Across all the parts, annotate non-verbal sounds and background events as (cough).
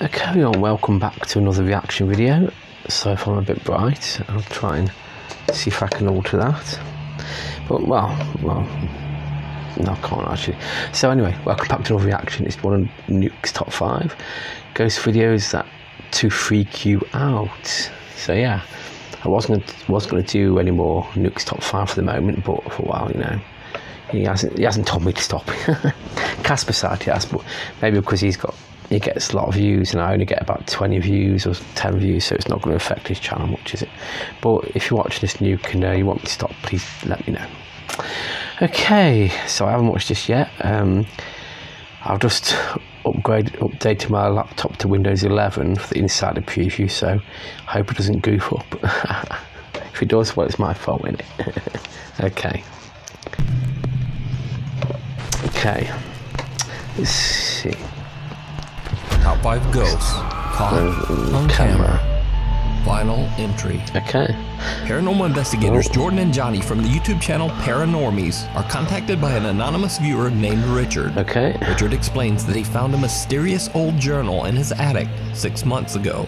Okay, and welcome back to another reaction video. So if I'm a bit bright, I'll try and see if I can alter that. But well, well, no, I can't actually. So anyway, welcome back to another reaction. It's one of Nuke's top five ghost videos that to freak you out. So yeah, I wasn't was going to do any more Nuke's top five for the moment, but for a while, you know, he hasn't he hasn't told me to stop. (laughs) Casper side, yes, but maybe because he's got he gets a lot of views and I only get about 20 views or 10 views so it's not going to affect his channel much is it? But if you're watching this new and uh, you want me to stop please let me know. Okay so I haven't watched this yet. Um, I've just upgraded updated my laptop to Windows 11 for the insider preview so I hope it doesn't goof up. (laughs) If it does well it's my fault in it (laughs) okay. Okay. Let's see Top 5 Ghosts. Caught on camera. Final entry. Okay. Paranormal investigators Jordan and Johnny from the YouTube channel Paranormies are contacted by an anonymous viewer named Richard. Okay. Richard explains that he found a mysterious old journal in his attic six months ago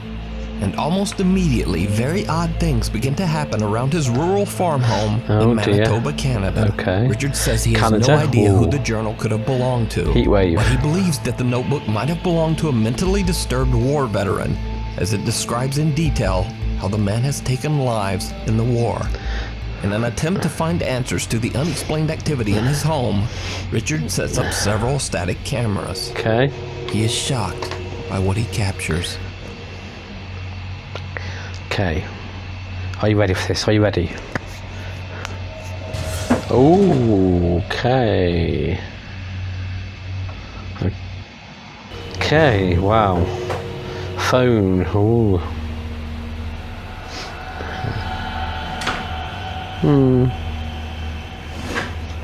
and almost immediately, very odd things begin to happen around his rural farm home oh, in Manitoba, dear. Canada. Okay. Richard says he has no idea Ooh. who the journal could have belonged to, Heatwave. but he believes that the notebook might have belonged to a mentally disturbed war veteran, as it describes in detail how the man has taken lives in the war. In an attempt to find answers to the unexplained activity in his home, Richard sets up several static cameras. Okay. He is shocked by what he captures. Okay. Are you ready for this? Are you ready? okay. Okay, wow. Phone, ooh. Hmm.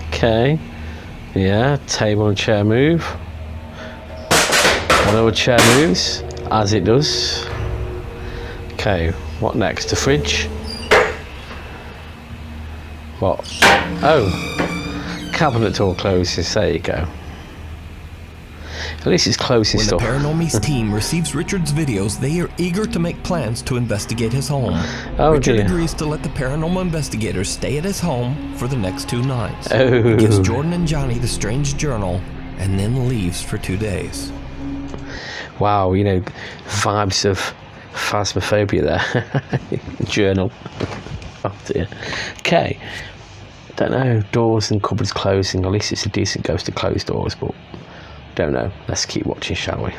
Okay. Yeah, table and chair move. One chair moves, as it does. Okay, what next? The fridge? What? Oh, cabinet door closes. There you go. At least it's when stuff. When the Paranormies (laughs) team receives Richard's videos, they are eager to make plans to investigate his home. Oh Richard dear. agrees to let the paranormal investigators stay at his home for the next two nights. Oh. He gives Jordan and Johnny the strange journal and then leaves for two days. Wow, you know, vibes of phasmophobia there. (laughs) Journal. oh dear. Okay. Don't know. Doors and cupboards closing. At least it's a decent ghost to close doors, but don't know. Let's keep watching, shall we?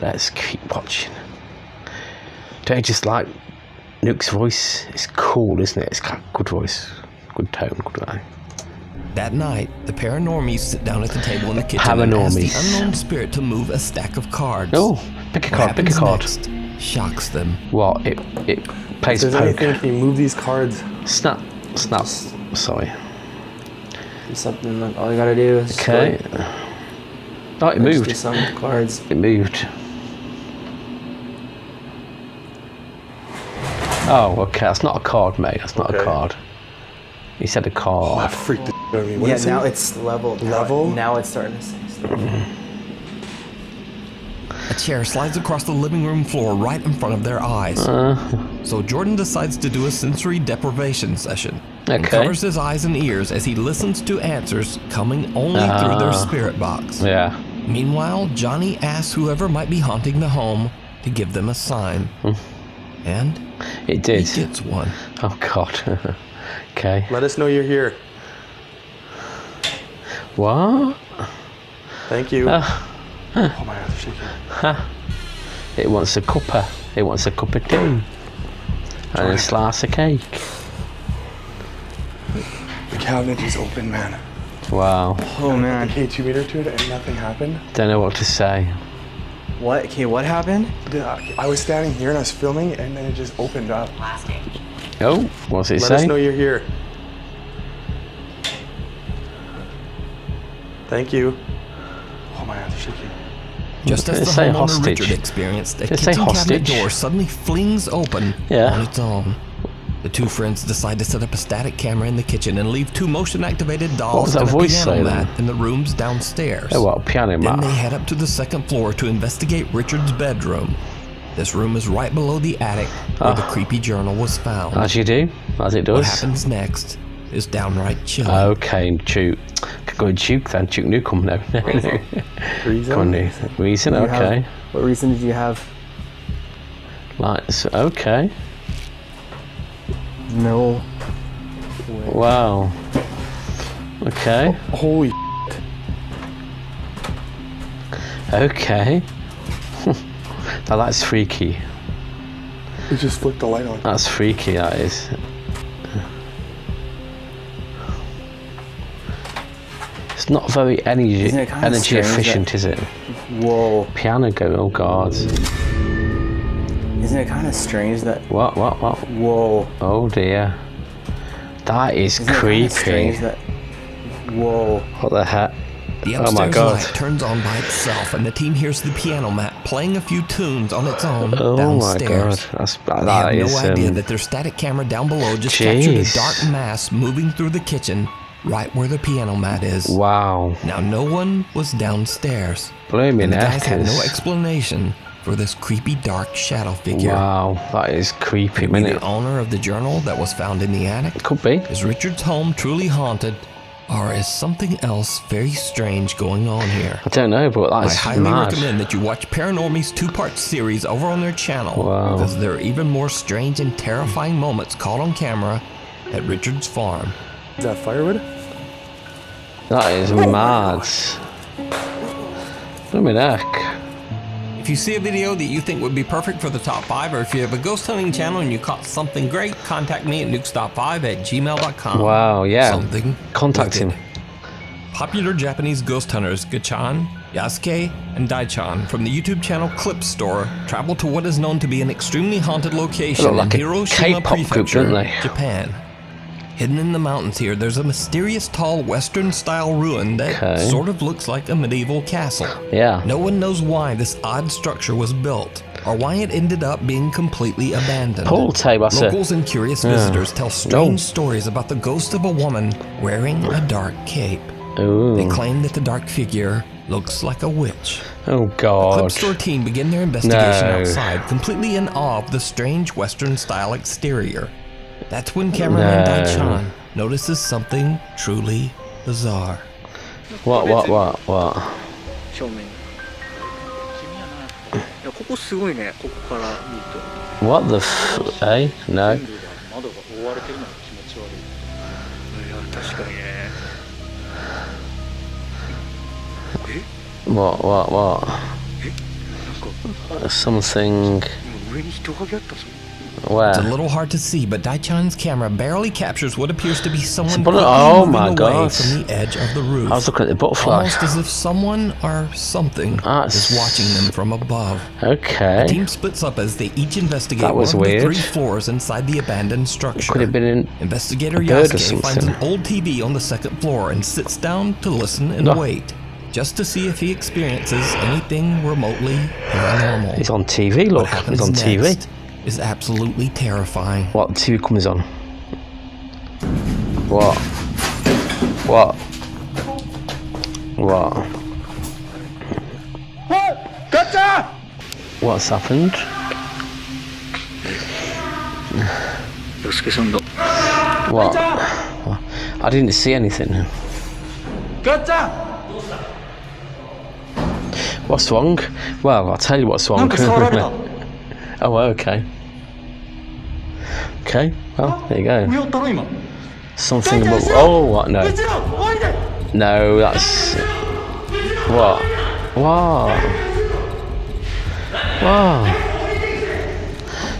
Let's keep watching. Don't you just like Nuke's voice? It's cool, isn't it? It's got good voice, good tone, good eye. That night, the paranormies sit down at the table in the kitchen and ask the unknown spirit to move a stack of cards. Oh, pick a card, pick a card. Next? Shocks them. Well, It it plays if poker. anything, if you move these cards. Snap, snap. Sorry. Something like all you gotta do is. Okay. Oh, it moved. Some cards. It moved. Oh, okay. That's not a card, mate. That's not okay. a card. He said a card. Oh, that freaked the out of me. What yeah, now it? it's leveled. Level? Now, now it's starting to say stuff. (laughs) A chair slides across the living room floor right in front of their eyes. Uh. So Jordan decides to do a sensory deprivation session. Okay. And covers his eyes and ears as he listens to answers coming only uh. through their spirit box. Yeah. Meanwhile, Johnny asks whoever might be haunting the home to give them a sign. Mm. And it did. He gets one. Oh God. (laughs) okay. Let us know you're here. What? Thank you. Uh. Huh. Oh my god, they're shaking. Huh. It wants a cuppa. It wants a cup of tea. And a slice of cake. The cabinet is open, man. Wow. Oh man. Okay, two meter to it and nothing happened. Don't know what to say. What? Okay, what happened? Uh, I was standing here and I was filming and then it just opened up. Oh, what's it Let say? Let us know you're here. Thank you. Oh my god, they're shaking. Just as the say homeowner hostage. Richard experienced, a kitchen cabinet door suddenly flings open yeah. on its own. The two friends decide to set up a static camera in the kitchen and leave two motion activated dolls that and a voice piano saying mat then? in the rooms downstairs. Oh, what? Piano Then they head up to the second floor to investigate Richard's bedroom. This room is right below the attic where the ah. creepy journal was found. As you do, as it does. what happens next is downright chilling. Okay, Duke. Could go with Duke then. Duke Nukem, no. no, no. Reason? Come on. Reason, You have- okay. what reason did you have? Lights, okay. No. Wow. Okay. Holy Okay. (laughs) now that's freaky. It just flicked the light on. That's freaky, that is. It's not very energy Isn't it kinda energy strange efficient, is it? Whoa. Piano go, oh god. Isn't it kind of strange that? What, what, what? Whoa. Oh dear. That is Isn't it creepy. strange that? Whoa. What the heck? The Oh upstairs my God. light turns on by itself, and the team hears the piano mat playing a few tunes on its own Oh my downstairs. god. That's, They that have is, no idea um, that their static camera down below just captured a dark mass moving through the kitchen, right where the piano mat is. Wow. Now, no one was downstairs. Blooming And the guys had no explanation for this creepy dark shadow figure. Wow, that is creepy, Maybe minute. the owner of the journal that was found in the attic? Could be. Is Richard's home truly haunted, or is something else very strange going on here? I don't know, but that's I highly mad. recommend that you watch Paranormies two-part series over on their channel Wow. because there are even more strange and terrifying moments caught on camera at Richard's farm. Is that firewood? That is mad. Blooming heck. If you see a video that you think would be perfect for the top five, or if you have a ghost hunting channel and you caught something great, contact me at nukestop5 at gmail.com. Wow, yeah. Something Contact him. Popular Japanese ghost hunters Gachan, Yasuke, and Daichan from the YouTube channel Clip Store travel to what is known to be an extremely haunted location They in look like a Hiroshima K-pop group, Prefecture. Japan. Hidden in the mountains here, there's a mysterious tall Western-style ruin that Okay. sort of looks like a medieval castle. Yeah. No one knows why this odd structure was built, or why it ended up being completely abandoned. Paul Tabasser. Locals and curious visitors tell strange oh. stories about the ghost of a woman wearing a dark cape. Ooh. They claim that the dark figure looks like a witch. Oh Clip god. Store team begin their investigation No. outside, completely in awe of the strange Western style exterior. That's when cameraman No. Daichan notices something truly bizarre. What, what, what, what? 正面に君はないやここすごいねここから見ると What the f... Eh? No. 全部が窓が覆われてるのが気持ち悪いいや確かにね What, what, what? なんか Something... 今上に人影あったぞ It's a little hard to see, but Daichan's camera barely captures what appears to be someone But- oh moving my away God. from the edge of the roof. I was looking at the butterfly. Almost as if someone or something That's- is watching them from above. Okay. The team splits up as they each investigate That was one of the three floors inside the abandoned structure. Could have been in... Investigator a bird or Yasuke finds an old TV on the second floor and sits down to listen and No. wait, just to see if he experiences anything remotely paranormal. He's on TV, look. He's on TV is absolutely terrifying. What? The TV comes on. What? What? What? What? What's happened? What? I didn't see anything. What's wrong? Well, I'll tell you what's wrong. (laughs) Oh, okay. Okay, well, there you go. Something about. Oh, what? No. No, that's. What? Wow. Wow.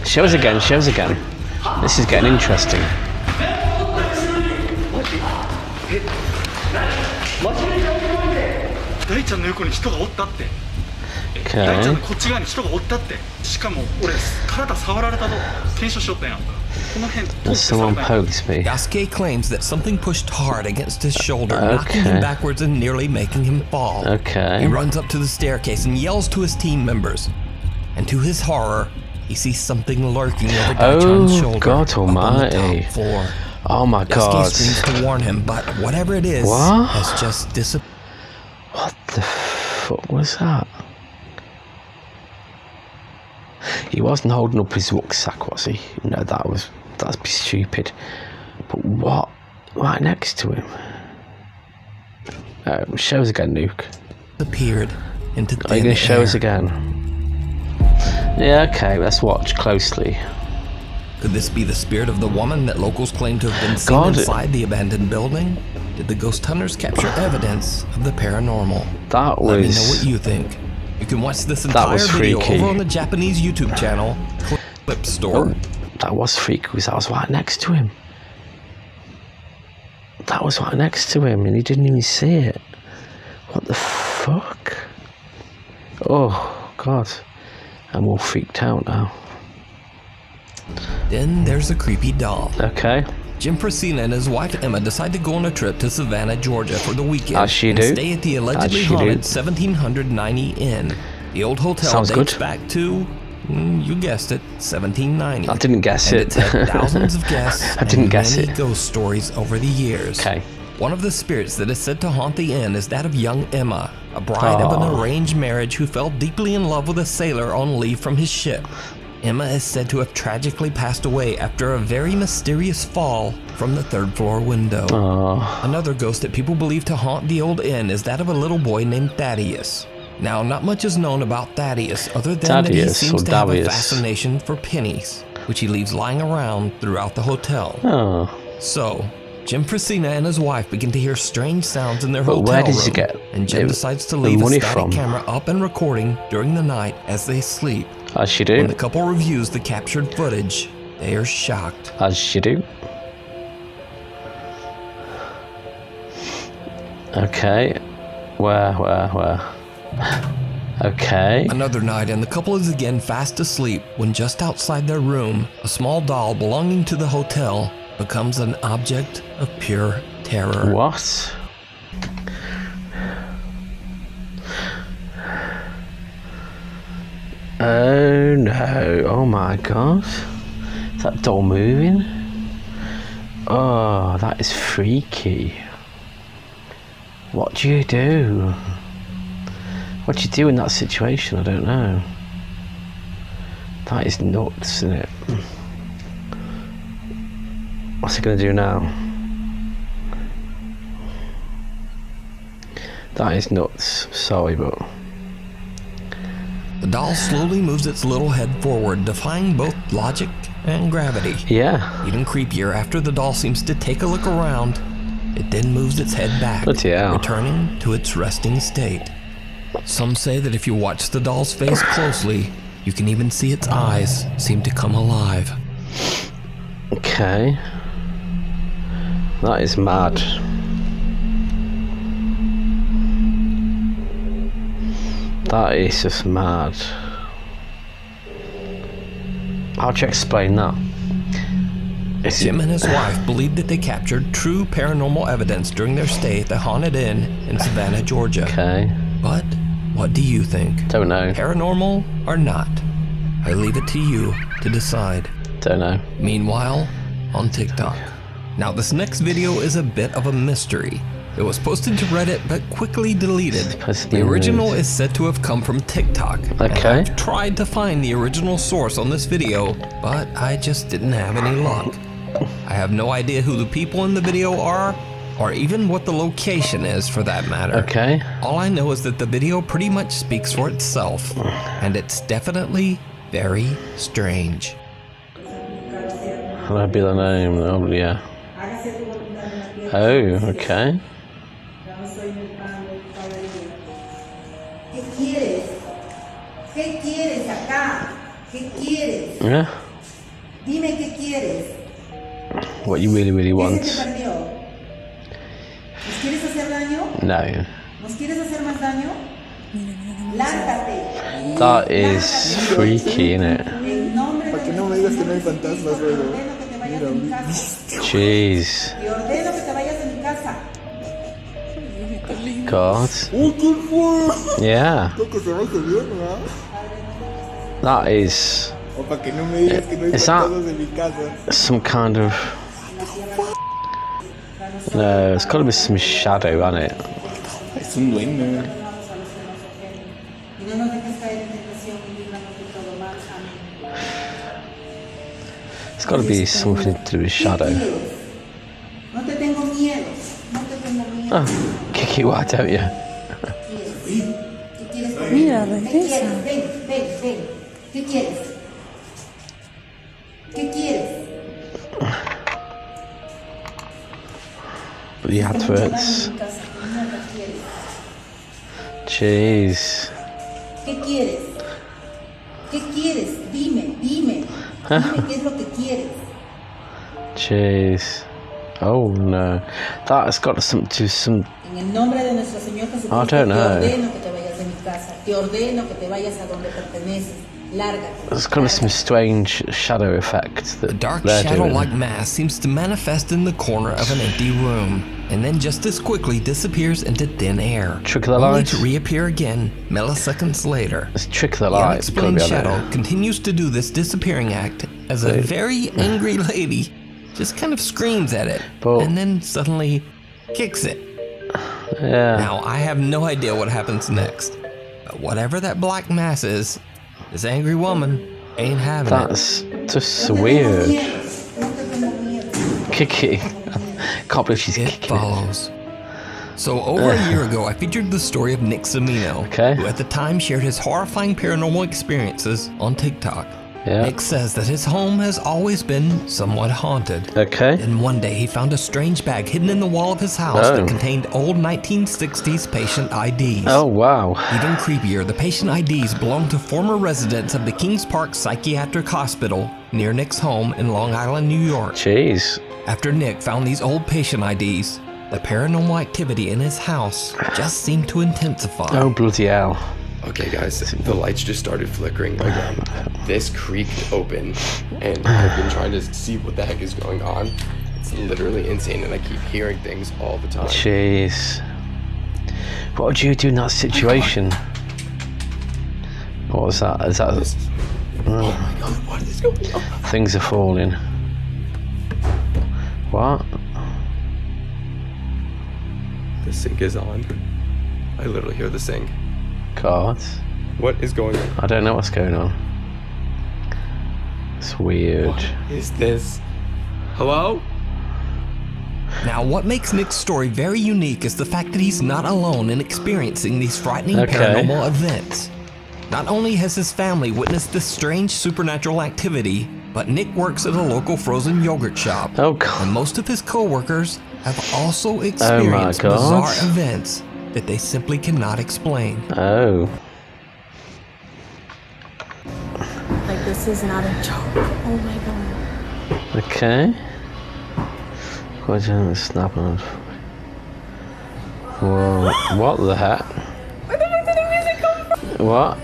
Shows again, shows again. This is getting interesting. 大ちゃんの横に人がおったって大ちゃん Okay. のこっち側に人がおったってしかも俺体触られたと検証しよったやんかこの辺通って Someone 触ったやん poked me. Yasuke claims that something pushed hard against his shoulder, knocking Okay. him backwards and nearly making him fall. He Okay. runs up to the staircase and yells to his team members. And to his horror, he sees something lurking over Oh, Daichan's shoulder. God up on the almighty. top floor. Oh my Dusky god. screams to warn him, but whatever it is What? has just disappeared. What the fuck was that? He wasn't holding up his rucksack, was he? No, that was that'd be stupid. But what? Right next to him. Uh, show us again, Nuke. Appeared into thin Are you going to show air. us again? Yeah, okay. Let's watch closely. Could this be the spirit of the woman that locals claim to have been seen God. inside the abandoned building? Did the ghost hunters capture evidence of the paranormal? That Let me know what you think. You can watch this entire was video freaky. over on the Japanese YouTube channel, Clip Store. Oh, that was freaky because that was right next to him. That was right next to him, and he didn't even see it. What the fuck? Oh God, I'm all freaked out now. Then there's the creepy doll. Okay, Jim Frasina and his wife Emma decide to go on a trip to Savannah, Georgia for the weekend As she and do. stay at the allegedly As she do. haunted 1790 Inn. The old hotel Sounds dates good. back to, mm, you guessed it, 1790. I didn't guess and it. It's had (laughs) thousands of guests I didn't guess many it. ghost stories over the years. okay. One of the spirits that is said to haunt the inn is that of young Emma, a bride of an arranged marriage who fell deeply in love with a sailor on leave from his ship. Emma is said to have tragically passed away after a very mysterious fall from the third floor window. Oh, Another ghost that people believe to haunt the old inn is that of a little boy named Thaddeus. Now, not much is known about Thaddeus other than that he seems to have a fascination for pennies, which he leaves lying around throughout the hotel. oh. So, Jim Frasina and his wife begin to hear strange sounds in their But hotel where did room, he get and Jim the- decides to leave a static from? camera up and recording during the night as they sleep. As When do. the couple reviews the captured footage, they are shocked. As you do. Okay. Where, where, where? Okay. Another night, and the couple is again fast asleep when just outside their room, a small doll belonging to the hotel becomes an object of pure terror. What? Oh no, oh my god. Is that doll moving? Oh, that is freaky. What do you do? What do you do in that situation? I don't know. That is nuts, isn't it? What's he gonna do now? That is nuts. Sorry, but doll slowly moves its little head forward, defying both logic and gravity. yeah. Even creepier, after the doll seems to take a look around, it then moves its head back, returning to its resting state. Some say that if you watch the doll's face closely, you can even see its eyes seem to come alive. Okay. That is mad. That is just mad. How'd you explain that? Is Jim and his wife believe that they captured true paranormal evidence during their stay at the Haunted Inn in Savannah, Georgia. okay. But what do you think? Don't know. Paranormal or not? I leave it to you to decide. Don't know. Meanwhile, on TikTok. Now, this next video is a bit of a mystery. It was posted to Reddit but quickly deleted. The original is said to have come from TikTok. Okay. I've tried to find the original source on this video, but I just didn't have any luck. I have no idea who the people in the video are, or even what the location is for that matter. Okay. All I know is that the video pretty much speaks for itself, and it's definitely very strange. That'd be the name. Oh, yeah. Oh, okay. Yeah. Dime qué quieres. What you really, really ¿Qué se want. te perdió? ¿Nos quieres hacer daño? No. ¿Nos quieres hacer más daño? Lárgate. That is freaky, innit? En nombre de que no me digas que no hay fantasmas, luego. ordeno que te vayas de mi casa. Jeez. Te ordeno que te vayas de mi casa. God. ¡Uy, qué fue! Yeah. Creo que se va a subir, ¿verdad? That is O para que no me digas que no hay Is that- fantasmas en mi casa. Some kind of. No, it's got to be some shadow, hasn't it? Es un duende. Y no nos dejes caer en tentación y líbranos de todo mal. Amén. It's got to be something to do with shadow. No te tengo miedo. No te tengo miedo. Oh, kick it, why don't you? ¿Qué quieres comer? Mira, regresa. Ven, ven, ven. ¿Qué quieres? ¿Qué quieres? (sighs) The adverts. En mi casa, ¿qué mierda quieres? Jeez. ¿Qué quieres? ¿Qué quieres? Dime, dime. Dime qué es lo que quieres. (laughs) Jeez. Oh no. That's got something to some. En el nombre de nuestro Señor Jesucristo, I don't te know. ordeno que te vayas de mi casa. Te ordeno que te vayas a donde perteneces. Lárgate. There's got to be some strange shadow effect that the dark shadow-like mass seems to manifest in the corner of an empty room, and then just as quickly disappears into thin air. Trick of the only light. to reappear again milliseconds later. It's trick of the The light. it's unexplained shadow continues to do this disappearing act as a very (sighs) angry lady just kind of screams at it But- and then suddenly kicks it. (sighs) Yeah. Now, I have no idea what happens next, but whatever that black mass is, this angry woman ain't having it. That's just No te tengo weird. miedo. No te tengo miedo. Kicking. (laughs) Can't believe she's It kicking. follows. So, over a year ago, I featured the story of Nick Semino, Okay. who at the time shared his horrifying paranormal experiences on TikTok. Yeah. Nick says that his home has always been somewhat haunted. Okay. And one day he found a strange bag hidden in the wall of his house Oh. that contained old 1960s patient IDs. Oh wow. Even creepier, the patient IDs belonged to former residents of the Kings Park Psychiatric Hospital near Nick's home in Long Island, New York. Jeez. After Nick found these old patient IDs, the paranormal activity in his house just seemed to intensify. Oh bloody hell. Okay, guys, the lights just started flickering again. Um, this creaked open, and I've been trying to see what the heck is going on. It's literally insane, and I keep hearing things all the time. Jeez. What would you do in that situation? What was that? Is that This oh my god, what is going on? things are falling? What? The sink is on. I literally hear the sink. God. What is going on? I don't know what's going on. It's weird. What is this? Hello? Now, what makes Nick's story very unique is the fact that he's not alone in experiencing these frightening Okay. paranormal events. Not only has his family witnessed this strange supernatural activity, but Nick works at a local frozen yogurt shop. Oh And most of his coworkers have also oh, experienced God. bizarre events that they simply cannot explain. Oh. Like this is not a joke. Oh my god. Okay. Why didn't it snap on? Whoa. What the heck? Where the fuck did the music come from? What?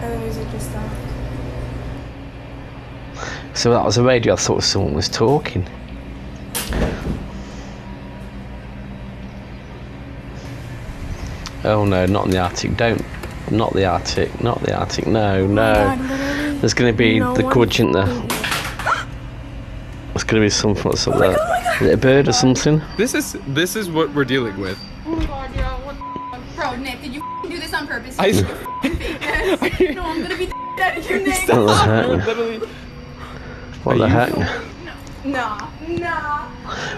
And the music just stopped. So that was a radio. I thought someone was talking. Oh no, not in the attic. Don't. Not the attic. Not the attic. No, no. There's going to be no the one- gudge in there. There's going to be something that's up there. Is it a bird or something? This is this is what we're dealing with. Oh my god, yo, what the f- Bro, Nick, did you f- do this on purpose? I- You (laughs) f***ing fake ass. No, I'm gonna be the (laughs) f- out of you, Nick. What the heck? Literally. What the Are heck? Nah, nah.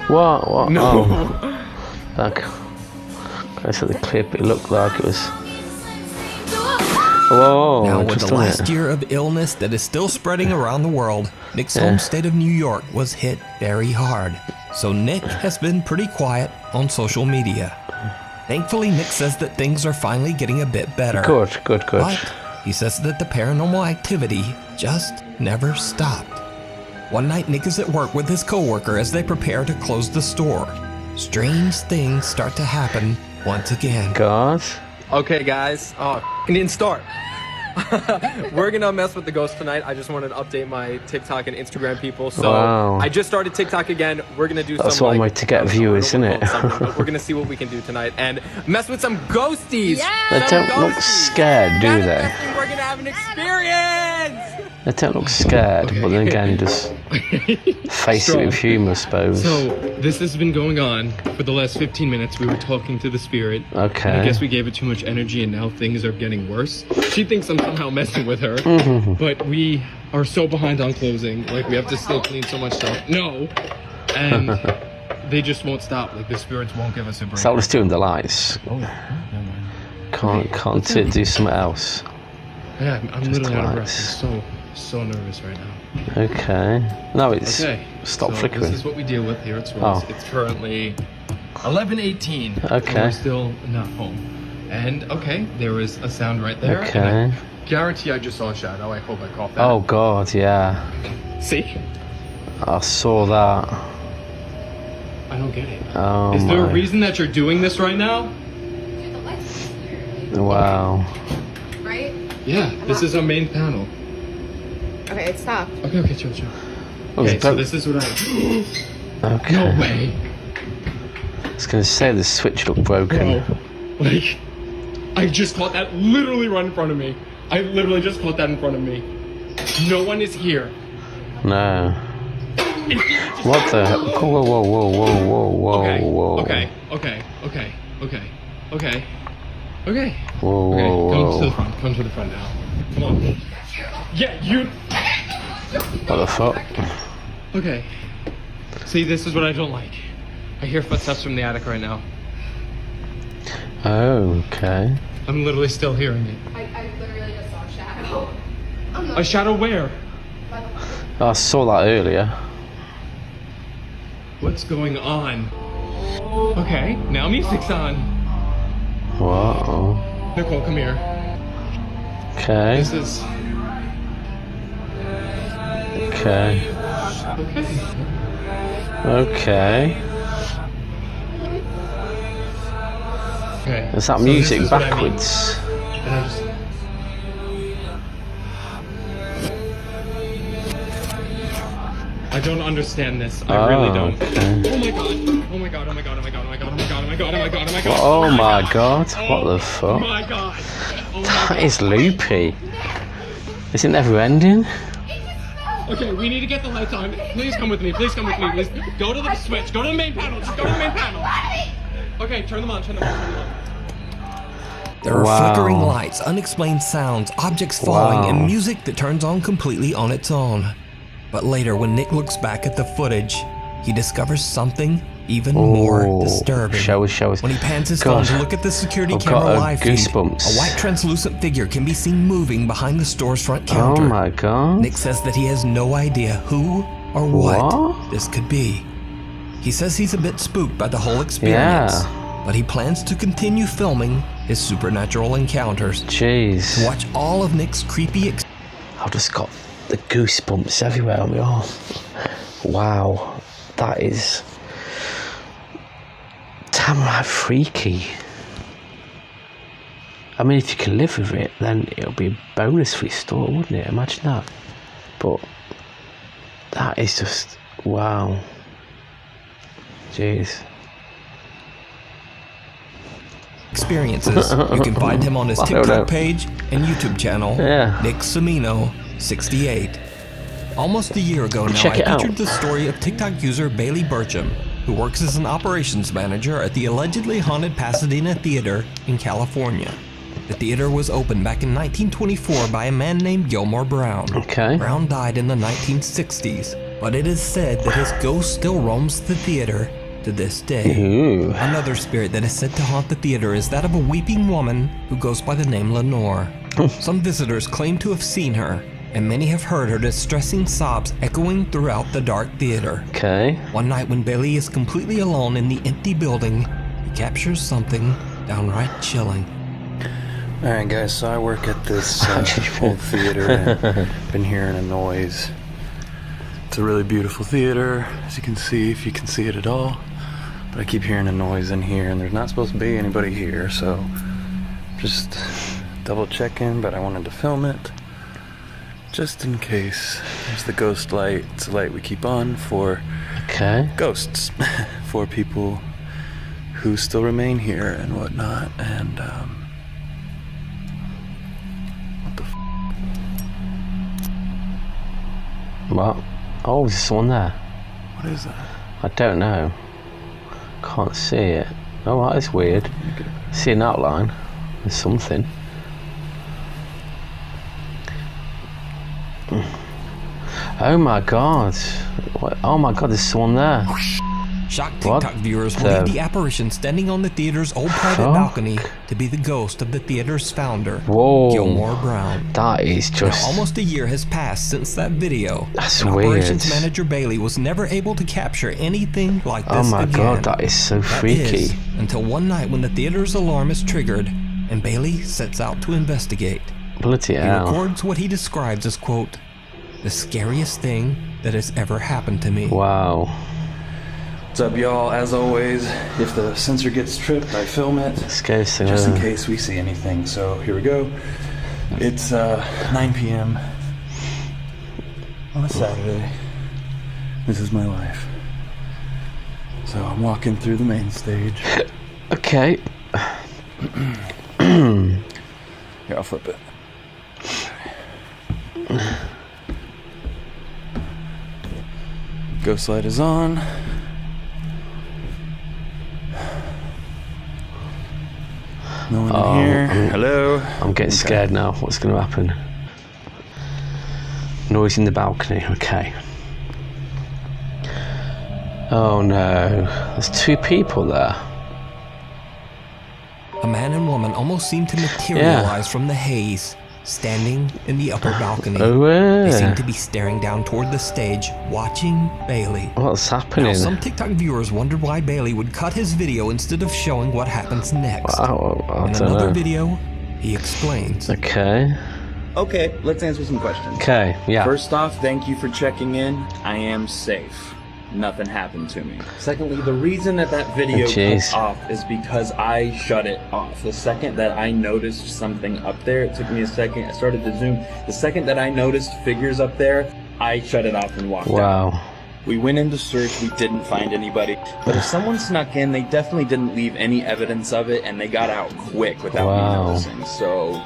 What? What? No. Oh, like, I saw the clip. It looked like it was. Whoa! Now, with the last year of illness that is still spreading around the world, Nick's Yeah. home state of New York was hit very hard. So Nick has been pretty quiet on social media. Thankfully, Nick says that things are finally getting a bit better. Good, good, good. But he says that the paranormal activity just never stopped. One night, Nick is at work with his coworker as they prepare to close the store. Strange things start to happen once again. God. Okay, guys. Uh, oh, it didn't start. (laughs) We're gonna mess with the ghost tonight. I just wanted to update my TikTok and Instagram people. So Wow. I just started TikTok again. We're gonna do That's some one like, way to get I viewers, isn't wanna it? call something, but we're gonna (laughs) see what we can do tonight and mess with some ghosties. They Some don't look scared, do they? Manifesting, We're gonna have an experience. They don't look scared, but then again, just (laughs) face it with humour, I suppose. So this has been going on for the last 15 minutes. We were talking to the spirit. Okay. I guess we gave it too much energy, and now things are getting worse. She thinks I'm somehow messing with her, Mhm. but we are so behind on closing. Like we have to still clean so much stuff. No, and (laughs) they just won't stop. Like the spirits won't give us a break. So let's do the lights. Can't can't t- do something else. Yeah, I'm, I'm Just literally out of breath. So so nervous right now. Okay. No, it's Okay. stop so flickering. This is what we deal with here at Swirls. Oh. It's currently 11:18. and Okay. We're still not home. And okay, there was a sound right there. and Okay. I guarantee I just saw a shadow. I hope I caught that. Oh God, yeah. See? I saw that. I don't get it. Oh, is Oh there a reason that you're doing this right now? Wow. Right? Yeah, this is our main panel. Okay, it stopped. Okay, okay, chill, chill. Okay, so this is what I. Okay. No way. I was gonna say the switch looked broken. Bro, like, I just caught that literally right in front of me. I literally just caught that in front of me. No one is here. No. What the? Hell? Whoa, whoa, whoa, whoa, whoa, whoa, Okay, whoa. okay, okay, okay, okay, okay, okay. Whoa, Okay, whoa, come to the front. Come to the front now. Come on. Yeah, you. What the fuck? Okay. See, this is what I don't like. I hear footsteps from the attic right now. Oh, okay. I'm literally still hearing it. I, I literally just saw a shadow. (laughs) A shadow where? I saw that earlier. What's going on? Okay, now music's on. Whoa. Nicole, come here. Okay. This is. Okay. Okay. Okay. Is that so music is what I mean. backwards? I don't understand this. I really Oh, don't. okay. Oh my god. Oh my god. Oh my god. Oh my god. Oh my god. Oh my god. Oh my god. Oh my god. Oh my god, what oh oh the fuck? Oh fuck? my god. Oh that is loopy. Is it never ending? Okay, we need to get the lights on. Please come with me. Please come with me. Please go to the switch. Go to the main panel. Just go to the main panel. Okay, turn them on. Turn them on. Turn them on. There are Wow. flickering lights, unexplained sounds, objects falling, Wow. and music that turns on completely on its own. But later, when Nick looks back at the footage, he discovers something even more Oh, disturbing. Show us, show us. When he pans his God, phone to look at the security I've camera live feed, a white translucent figure can be seen moving behind the store's front counter. Oh counter. my god. Nick says that he has no idea who or what, What? this could be. He says he's a bit spooked by the whole experience, but he plans to continue filming his supernatural encounters. Jeez. To watch all of Nick's creepy ex- I've just got the goosebumps everywhere on my arm. Wow. That is. Damn right freaky. I mean, if you can live with it, then it'll be a bonus for your store, wouldn't it? Imagine that. But that is just wow. Jeez. experiences. You can find him on his (laughs) I don't know. TikTok page and YouTube channel, Yeah. Nick Samino 68. Almost a year ago now, Check I it out. featured the story of TikTok user Bailey Burcham, who works as an operations manager at the allegedly haunted Pasadena Theater in California. The theater was opened back in 1924 by a man named Gilmore Brown. Okay. Brown died in the 1960s, but it is said that his ghost still roams the theater to this day. Ooh. Another spirit that is said to haunt the theater is that of a weeping woman who goes by the name Lenore. Hmm. Some visitors claim to have seen her, and many have heard her distressing sobs echoing throughout the dark theater. Okay. One night when Bailey is completely alone in the empty building, he captures something downright chilling. All right, guys. So I work at this (laughs) uh, old theater. And (laughs) been hearing a noise. It's a really beautiful theater, as you can see, if you can see it at all. But I keep hearing a noise in here, and there's not supposed to be anybody here. So just double checking, but I wanted to film it just in case. There's the ghost light. It's a light we keep on for Okay. ghosts, (laughs) for people who still remain here and whatnot. And um, what the f- What? Oh, there's someone there. what is that? I don't know. Can't see it. Oh, that is weird. See an outline. There's something. Oh my god. What? Oh my god, there's someone there. Shocked TikTok viewers the- believe the apparition standing on the theater's old private Fuck. balcony to be the ghost of the theater's founder, Whoa. Gilmore Brown. That is Now, just. almost a year has passed since that video. That's and weird. Operations manager Bailey was never able to capture anything like this. Oh this my again. god, that is so freaky. is, until one night when the theater's alarm is triggered and Bailey sets out to investigate. Bloody He hell. records what he describes as, quote, the scariest thing that has ever happened to me. Wow. What's up, y'all? As always, if the sensor gets tripped, I film it. Just in case we see anything. So here we go. It's uh, 9 p.m. on a Saturday. This is my life. So I'm walking through the main stage. (laughs) Okay. (clears throat) Here, I'll flip it. (clears throat) Ghost light is on. No one Oh, in here. I'm- Hello. I'm getting Okay. scared now. What's going to happen? Noise in the balcony. Okay. Oh no. There's two people there. A man and woman almost seem to materialize from the haze, standing in the upper balcony. Oh, They seem to be staring down toward the stage, watching Bailey. What's Now, happening? some TikTok viewers wondered why Bailey would cut his video instead of showing what happens next. Wow, I In another know. video, he explains. Okay. Okay, let's answer some questions. Okay, yeah. First off, thank you for checking in. I am safe. Nothing happened to me. Secondly, the reason that that video Oh, jeez. cut off is because I shut it off. The second that I noticed something up there, it took me a second. I started to zoom. The second that I noticed figures up there, I shut it off and walked out. Wow. We went into search, we didn't find anybody. But if someone snuck in, they definitely didn't leave any evidence of it, and they got out quick without Wow. me noticing. So,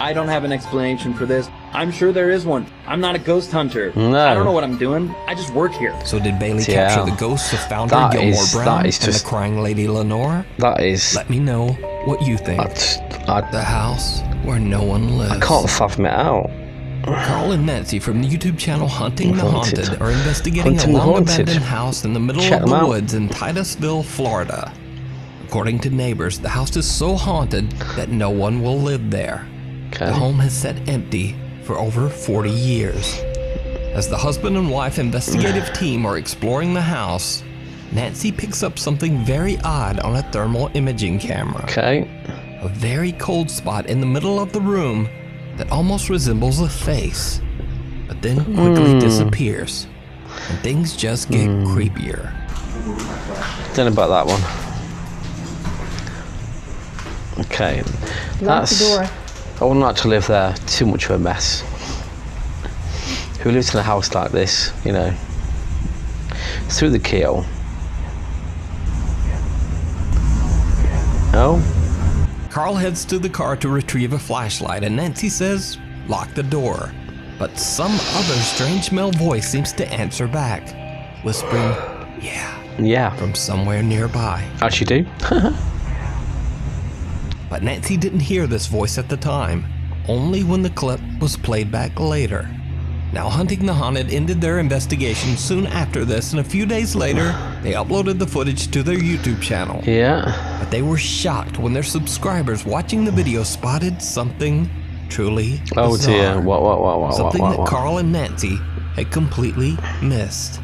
I don't have an explanation for this. I'm sure there is one. I'm not a ghost hunter. No. I don't know what I'm doing. I just work here. So did Bailey Yeah. capture the ghosts of founder That Gilmore is- Brown that is and just- the crying lady Lenore? That is. Let me know what you think. I, the house where no one lives. I can't fathom it out. Carl and Nancy from the YouTube channel Hunting the Haunted. Haunted are investigating Hunting a long Haunted. abandoned house in the middle Check of the out. woods in Titusville, Florida. According to neighbors, the house is so haunted that no one will live there. The home has sat empty for over 40 years. As the husband and wife investigative (sighs) team are exploring the house, Nancy picks up something very odd on a thermal imaging camera. Okay. A very cold spot in the middle of the room that almost resembles a face, but then quickly Hmm. disappears. And things just get creepier. Don't know about that one. Okay. Lock the door. I wouldn't like to live there. Too much of a mess. Who lives in a house like this, you know? Through the keel. Oh? Carl heads to the car to retrieve a flashlight, and Nancy says, lock the door. But some other strange male voice seems to answer back, whispering, yeah, Yeah. from somewhere nearby. As you do. (laughs) But Nancy didn't hear this voice at the time, only when the clip was played back later. Now, Hunting the Haunted ended their investigation soon after this, and a few days later, they uploaded the footage to their YouTube channel. Yeah. But they were shocked when their subscribers watching the video spotted something truly Oh bizarre. dear. What, what, what, what, Something what, that what, what? Carl and Nancy had completely missed.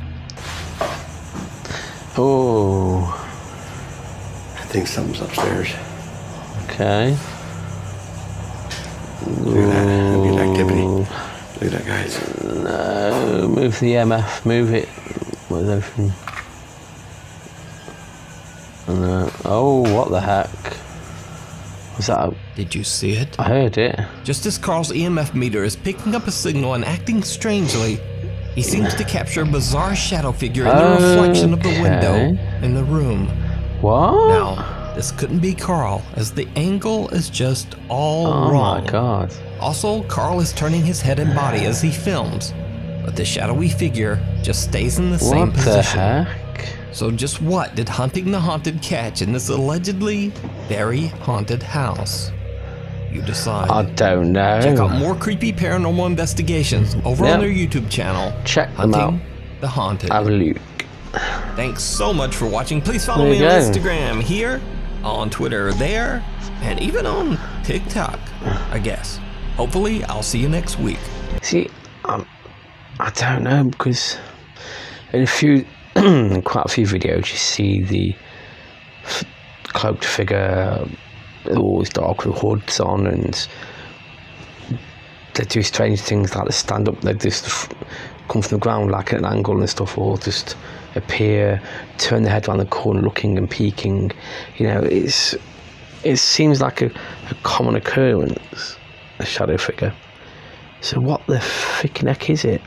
Oh. I think something's upstairs. Okay. Look at that. Look at that activity. Look at that, guys. No, move the MF, move it. Where's everything? No. Uh, oh, what the heck? Was that? A, Did you see it? I heard it. Just as Carl's EMF meter is picking up a signal and acting strangely, he seems to capture a bizarre shadow figure in the reflection of the window in the room. What? Now, this couldn't be Carl, as the angle is just all Oh wrong. my god. Also, Carl is turning his head and body as he films, but the shadowy figure just stays in the same What the position. heck? So, just what did Hunting the Haunted catch in this allegedly very haunted house? You decide. I don't know. Check out more creepy paranormal investigations over on their YouTube channel. Check them Hunting out. the Haunted. Have a look. Thanks so much for watching. Please follow me you on go. Instagram here, on Twitter there, and even on TikTok, I guess. Hopefully, I'll see you next week. See, um, I don't know because in a few, (clears throat) quite a few videos, you see the f- cloaked figure, always dark with hoods on, and they do strange things like they stand up, they just come from the ground like at an angle and stuff, or just appear, turn their head around the corner, looking and peeking. You know, it's it seems like a, a common occurrence, a shadow figure. So what the freaking heck is it?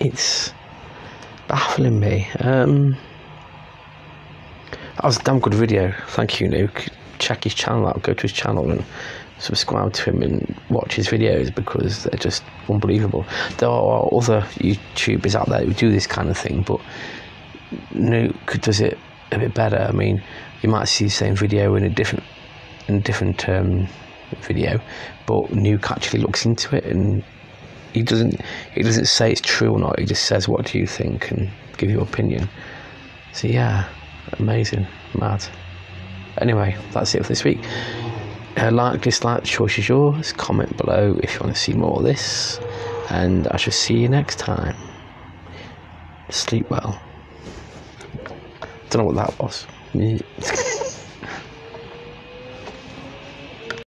It's baffling me. Um, that was a damn good video. Thank you, Nuke. Check his channel out. Go to his channel and subscribe to him and watch his videos because they're just unbelievable. There are other YouTubers out there who do this kind of thing, but Nuke does it a bit better. I mean, you might see the same video in a different in a different um, video, but Nuke actually looks into it and he doesn't he doesn't say it's true or not. He just says what do you think and give your opinion. So yeah, amazing, mad. Anyway, that's it for this week. Uh, like, dislike, choice is yours. Comment below if you want to see more of this, and I shall see you next time. Sleep well don't know what that was. (laughs)